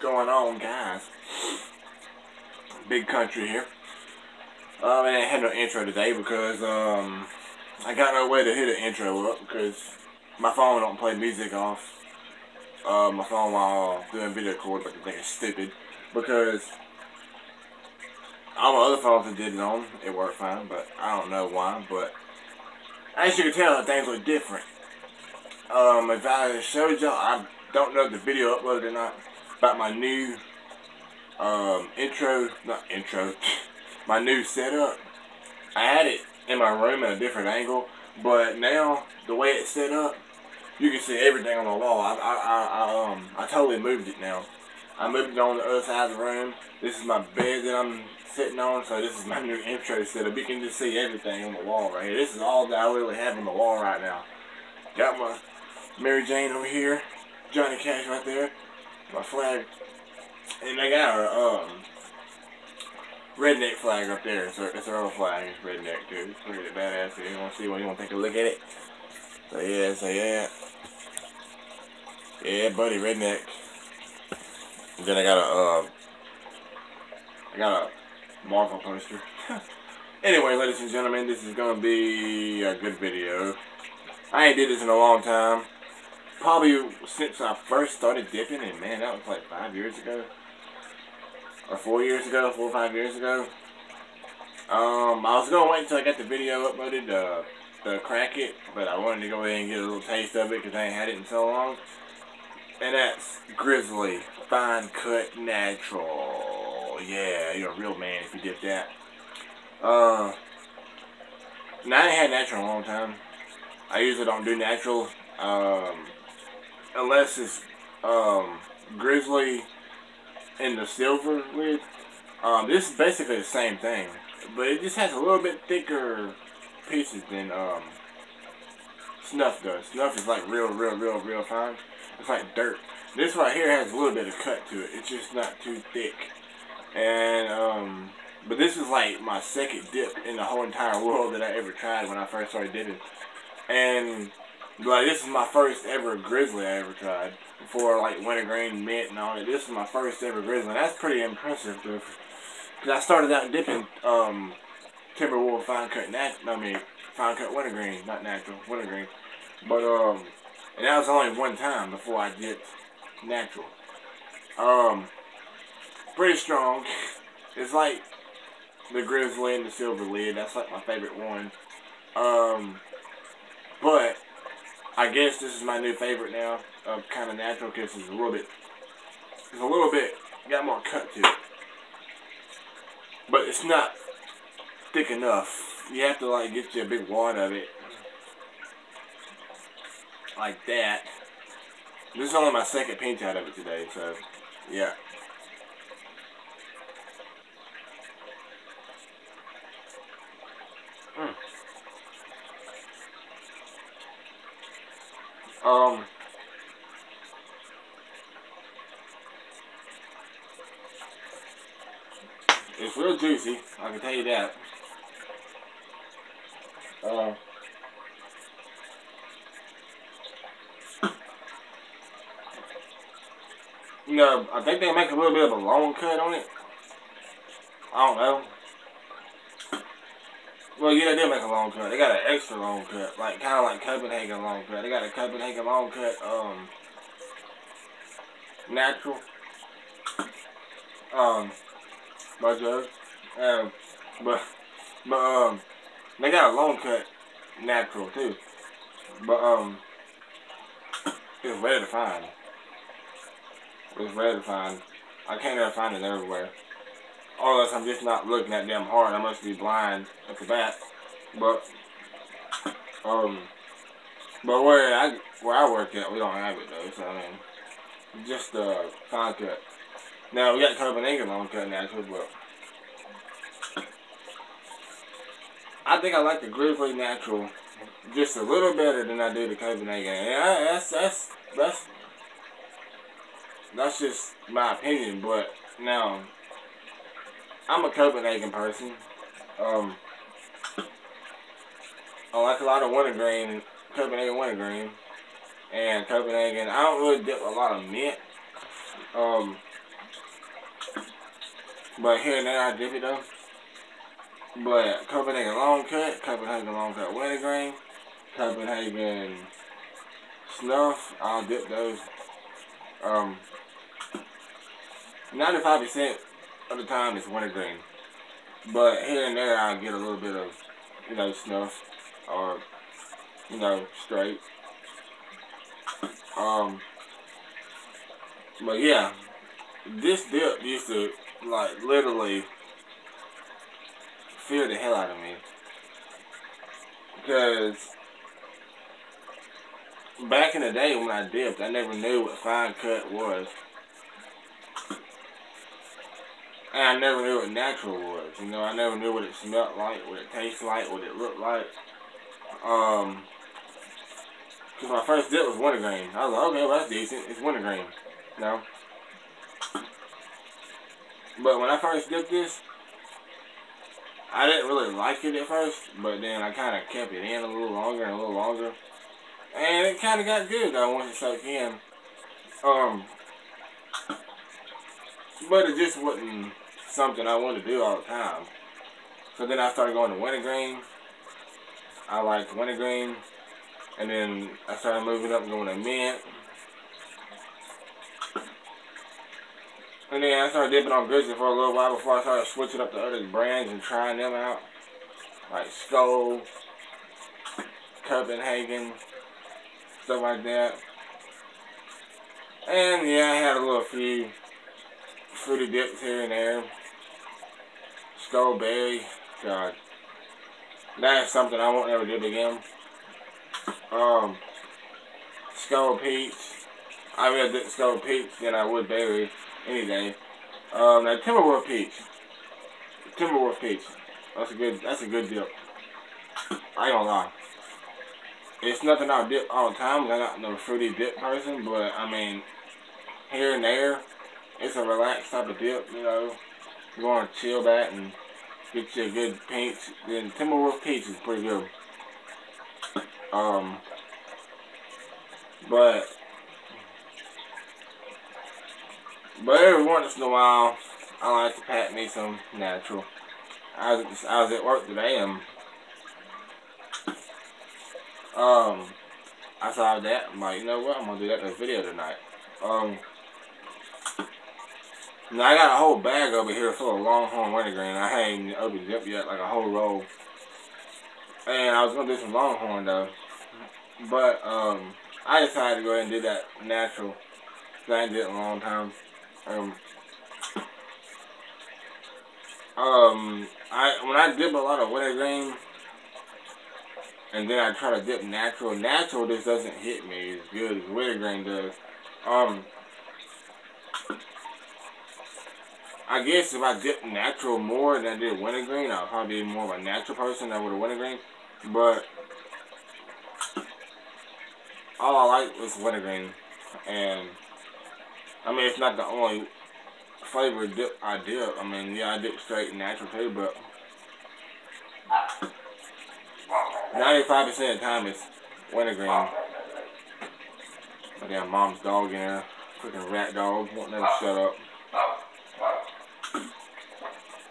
going on, guys? Big country here. Um, I ain't had no intro today because um, I got no way to hit an intro up because my phone don't play music off. Uh, my phone while doing video calls, I think it's stupid because all my other phones that did it on, it worked fine, but I don't know why. But as you can tell, things look different. Um, if I showed y'all, I don't know if the video uploaded or not, about my new um, intro, not intro, my new setup. I had it in my room at a different angle, but now the way it's set up, you can see everything on the wall. I, I, I, um, I totally moved it now. I moved it on the other side of the room. This is my bed that I'm sitting on, so this is my new intro setup. You can just see everything on the wall right here. This is all that I really have on the wall right now. Got my Mary Jane over here, Johnny Cash right there, my flag, and I got a um, redneck flag up there. So it's our own flag. It's redneck dude. It's pretty badass. If you want to see one, you want to take a look at it. So yeah, so yeah, yeah, buddy, redneck. And then I got a um, I got a Marvel poster. anyway, ladies and gentlemen, this is gonna be a good video. I ain't did this in a long time probably since I first started dipping, and man, that was like five years ago, or four years ago, four or five years ago. Um, I was gonna wait until I got the video uploaded uh, to crack it, but I wanted to go ahead and get a little taste of it because I ain't had it in so long. And that's Grizzly Fine Cut Natural. Yeah, you're a real man if you dip that. Uh, now I ain't had natural in a long time. I usually don't do natural. Um, unless it's um, grizzly in the silver lid. Um, this is basically the same thing, but it just has a little bit thicker pieces than um, snuff does. Snuff is like real, real, real, real fine. It's like dirt. This right here has a little bit of cut to it. It's just not too thick. And um, but this is like my second dip in the whole entire world that I ever tried when I first started dipping. And like, this is my first ever Grizzly I ever tried. Before, like, wintergreen, mint, and all that. This is my first ever Grizzly. That's pretty impressive, Because I started out dipping, um, Timberwolf fine cut nat I mean, fine cut wintergreen, not natural, wintergreen. But, um, and that was only one time before I dipped natural. Um, pretty strong. It's like the Grizzly and the Silver Lid. That's like my favorite one. Um, but I guess this is my new favorite now of kind of natural because it's a little bit, it's a little bit, got more cut to it. But it's not thick enough. You have to like get you a big wad of it. Like that. This is only my second pinch out of it today, so yeah. Um, it's real juicy, I can tell you that. Uh, you know, I think they make a little bit of a long cut on it. I don't know. Well, yeah, they make a long cut. They got an extra long cut, like kind of like Copenhagen long cut. They got a Copenhagen long cut, um, natural, um, by Joe. Um, but, but um, they got a long cut natural too. But um, it's rare to find. It's rare to find. I can't ever find it everywhere unless I'm just not looking that damn hard. I must be blind at the back. But um, but where I where I work at, we don't have it though. So I mean, just uh, fine cut. Now we got Copenhagen long cut natural, but I think I like the Grizzly natural just a little better than I do the Copenhagen. Yeah, that's that's that's that's just my opinion. But now I'm a Copenhagen person. Um, I like a lot of wintergreen, Copenhagen wintergreen, and Copenhagen. I don't really dip a lot of mint. Um, But here and there I dip it though. But Copenhagen long cut, Copenhagen long cut wintergreen, Copenhagen snuff, I'll dip those. Um, 95% of the time it's wintergreen. But here and there I'll get a little bit of, you know, snuff or, you know, straight. Um, but yeah, this dip used to, like, literally fear the hell out of me. Because back in the day when I dipped, I never knew what fine cut was. And I never knew what natural was. You know, I never knew what it smelled like, what it tasted like, what it looked like. Um, because my first dip was wintergreen. I was like, okay, well, that's decent. It's wintergreen. You know? But when I first dipped this, I didn't really like it at first, but then I kind of kept it in a little longer and a little longer. And it kind of got good though once it soaked in. Um, but it just wasn't something I wanted to do all the time. So then I started going to wintergreen. I liked wintergreen. And then I started moving up and going to mint. And then I started dipping on Grizzly for a little while before I started switching up to other brands and trying them out. Like Skoal, Copenhagen, stuff like that. And yeah, I had a little few fruity dips here and there. Berry, God. That's something I won't ever dip again. Um, Skoal Peach. I rather dip Skoal Peach than I would Berry any day. Um, now Timberwolf Peach. Timberwolf Peach. That's a good. That's a good dip. I gonna lie. It's nothing I'll dip all the time. I'm not no fruity dip person, but I mean, here and there, it's a relaxed type of dip. You know, you want to chill back and get you a good paint. Then Timberwolf Peach is pretty good. Um, but But every once in a while, I like to pack me some natural. I was, I was at work today and um, I saw that. I'm like, you know what? I'm gonna do that in this video tonight. Um, now I got a whole bag over here full of Longhorn wintergreen. I haven't opened it up yet, like a whole roll. And I was gonna do some Longhorn though, but um, I decided to go ahead and do that natural. I ain't did it in a long time. Um, um, I when I dip a lot of wintergreen, and then I try to dip natural. Natural just doesn't hit me as good as wintergreen does. Um, I guess if I dip natural more than I did wintergreen, I'll probably be more of a natural person than with a wintergreen. But all I like was wintergreen, and I mean, it's not the only flavor dip I dip. I mean, yeah, I dip straight natural too, but 95% of the time it's wintergreen. My damn mom's dog in there. Freaking rat dog. Won't never shut up.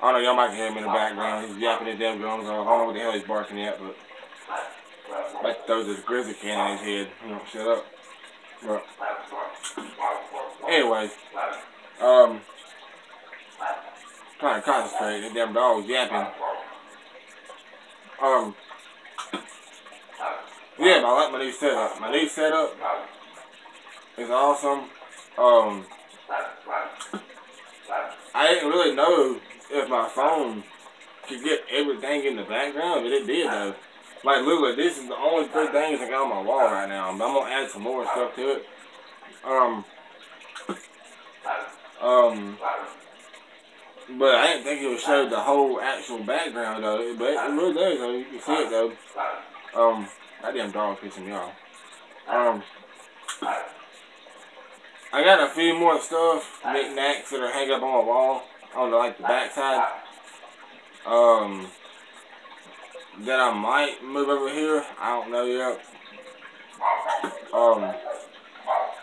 I don't know, y'all might hear him in the background. He's yapping his damn gums. I don't know what the hell he's barking at, but like throws his grizzly can in his head. You know, shut up. But Anyway, um, trying to concentrate. The damn dog's yapping. Um, yeah, I like my new setup. My new setup is awesome. Um, I didn't really know if my phone could get everything in the background, but it did though. Like literally, this is the only three things I got on my wall right now. I'm gonna add some more stuff to it. Um, um, but I didn't think it would show the whole actual background though. But it really does though. You can see it though. Um, that damn dog pissing me off. Um, I got a few more stuff, knickknacks that are hanging up on my wall on the, like the backside. Um, that I might move over here. I don't know yet. Um,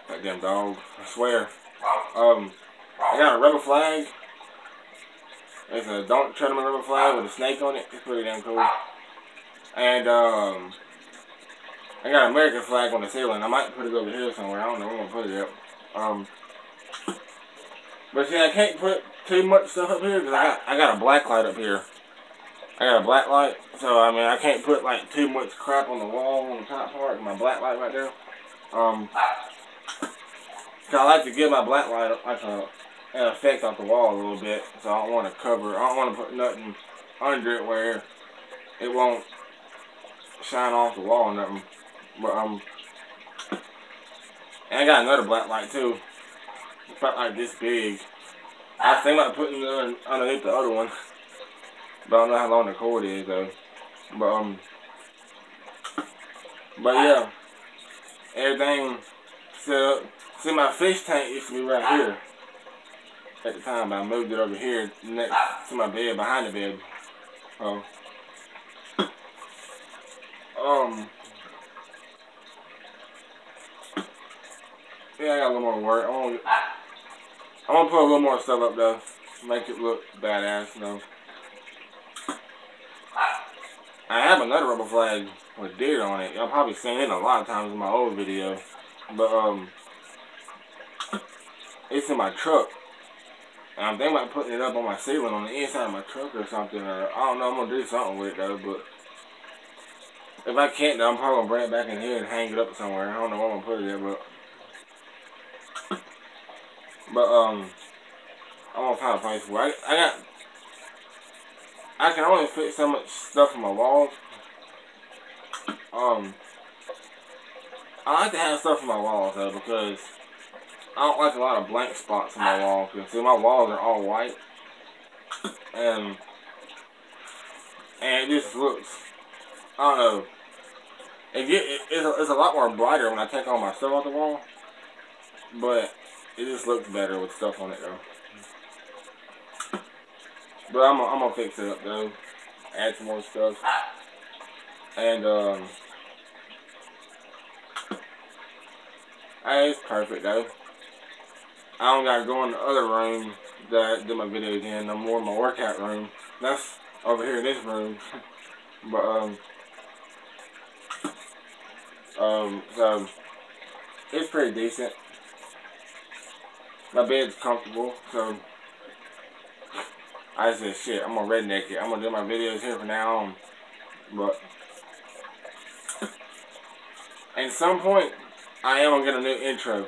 that damn dog. I swear. Um, I got a rebel flag It's a Don't Tread on Rubber flag with a snake on it. It's pretty damn cool. And um, I got an American flag on the ceiling. I might put it over here somewhere. I don't know where I'm gonna put it up. Um, but see, I can't put too much stuff up here because I got I got a black light up here. I got a black light, so I mean I can't put like too much crap on the wall on the top part. My black light right there. Um, I like to give my black light like a, an effect off the wall a little bit, so I don't want to cover. I don't want to put nothing under it where it won't shine off the wall or nothing. But um, and I got another black light too. It's about like this big. I think about putting it underneath the other one. But I don't know how long the cord is though. But um But yeah. Everything set up. See my fish tank used to be right here. At the time, I moved it over here next to my bed, behind the bed. Um, um Yeah, I got a little more work. Gonna, I'm gonna put a little more stuff up though. Make it look badass, you know. I have another rubber flag with deer on it. Y'all probably seen it a lot of times in my old video. But, um, it's in my truck. And I'm thinking about putting it up on my ceiling on the inside of my truck or something. Or, I don't know, I'm to do something with it though. But, if I can't though, I'm probably to bring it back in here and hang it up somewhere. I don't know where I'm to put it at, but... But, um, I'm going to find a place for. I, I got I can only fit so much stuff on my walls. Um, I like to have stuff on my walls though because I don't like a lot of blank spots on my wall. Cause see, my walls are all white, and and it just looks. I don't know. It get it, it's, a, it's a lot more brighter when I take all my stuff off the wall, but it just looks better with stuff on it though. But I'm, I'm gonna fix it up though. Add some more stuff. And um Hey, it's perfect though. I don't gotta go in the other room that I do my videos in, no more my workout room. That's over here in this room. but um um so it's pretty decent. My bed's comfortable, so I said, shit, I'm gonna redneck it. I'm gonna do my videos here from now on. But, at some point, I am gonna get a new intro.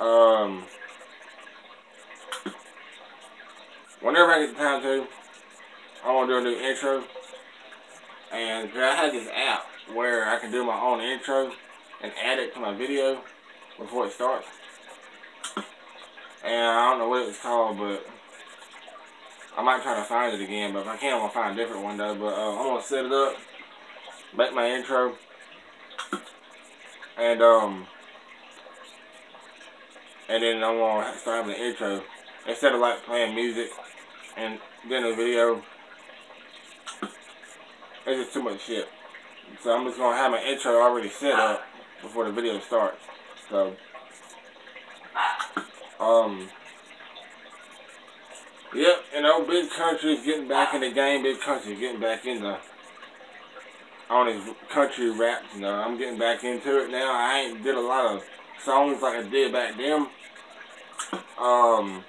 Um, whenever I get the time to, I want to do a new intro. And I have this app where I can do my own intro and add it to my video before it starts. And I don't know what it's called, but I might try to find it again, but if I can, I'm to find a different one, though. But uh, I'm to set it up, make my intro, and, um, and then I'm to start having the intro. Instead of, like, playing music and doing a video, it's just too much shit. So I'm just to have my intro already set up before the video starts. So, um... Yep, you know, Big Country's getting back in the game. Big Country's getting back in the on his country raps. You know, I'm getting back into it now. I ain't did a lot of songs like I did back then. Um,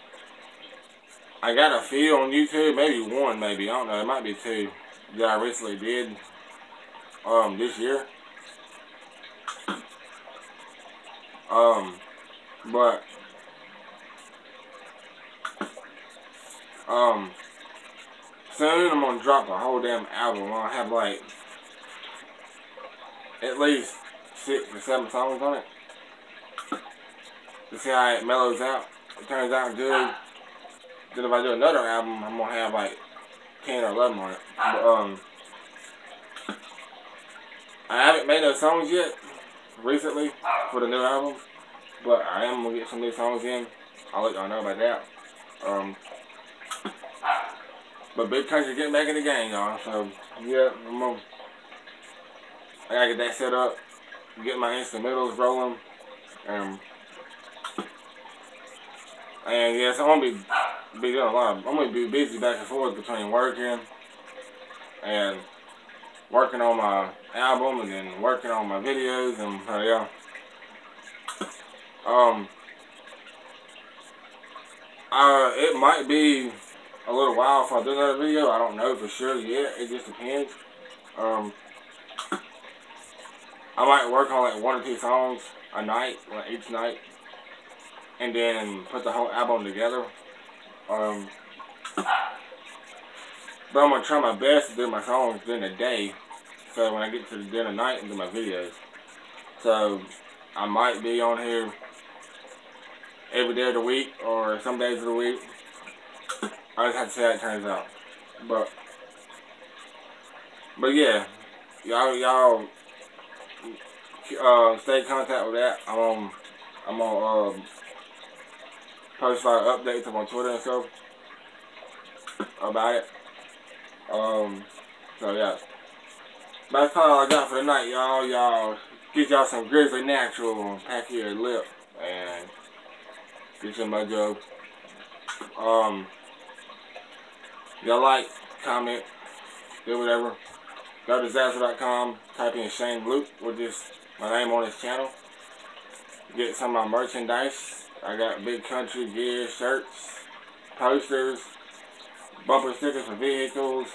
I got a few on YouTube, maybe one, maybe I don't know. It might be two that I recently did. Um, this year. Um, but Um, soon I'm gonna drop a whole damn album. I'll have like at least six or seven songs on it. To see how it mellows out. It turns out good. Then if I do another album, I'm gonna have like 10 or 11 on it. But, um, I haven't made no songs yet recently for the new album. But I am gonna get some new songs in. I'll let y'all know about that. Um, but Big Country getting back in the game, y'all. So, yeah, I'm gonna, I gotta get that set up, get my instrumentals rolling. Um, and yes, I'm gonna be be doing a lot. I'm gonna be busy back and forth between working and working on my album and then working on my videos and uh, yeah. Um, uh, it might be a little while if I do another video. I don't know for sure yet. It just depends. Um, I might work on like one or two songs a night, like each night, and then put the whole album together. Um, but I'm gonna try my best to do my songs during the day, so when I get to the dinner night and do my videos. So I might be on here every day of the week or some days of the week. I just have to see how it turns out. But but yeah, y'all y'all uh, stay in contact with that. I'm on I'm on um, post like updates on Twitter and stuff about it. Um, so yeah. That's all I got for tonight, y'all. Y'all get y'all some Grizzly Natural pack your lip and get some mojo. Um, y'all like, comment, do whatever. Go to Zazzle.com, type in Shane Luke with this my name on this channel. Get some of my merchandise. I got big country gear, shirts, posters, bumper stickers for vehicles,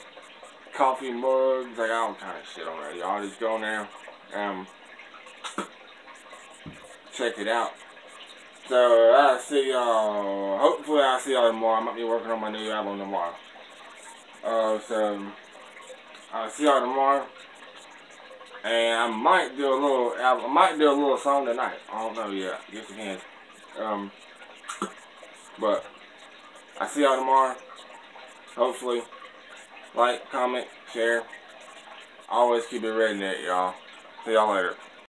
coffee mugs, I got all kind of shit on there. Y'all just go there and check it out. So I'll see y'all. Hopefully I'll see y'all tomorrow. I might be working on my new album tomorrow. Uh, so I'll see y'all tomorrow. And I might do a little. I might do a little song tonight. I don't know yet. Guess again. Um, but I see y'all tomorrow. Hopefully. Like, comment, share. Always keep it redneck, y'all. See y'all later.